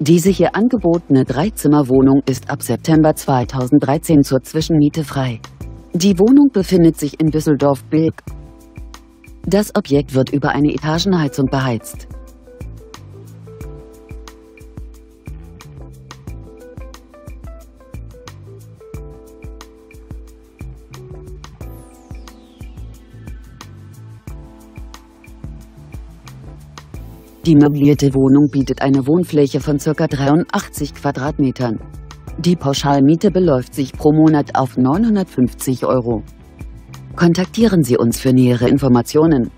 Diese hier angebotene Dreizimmerwohnung ist ab September 2013 zur Zwischenmiete frei. Die Wohnung befindet sich in Düsseldorf-Bilk. Das Objekt wird über eine Etagenheizung beheizt. Die möblierte Wohnung bietet eine Wohnfläche von ca. 83 Quadratmetern. Die Pauschalmiete beläuft sich pro Monat auf 950 Euro. Kontaktieren Sie uns für nähere Informationen.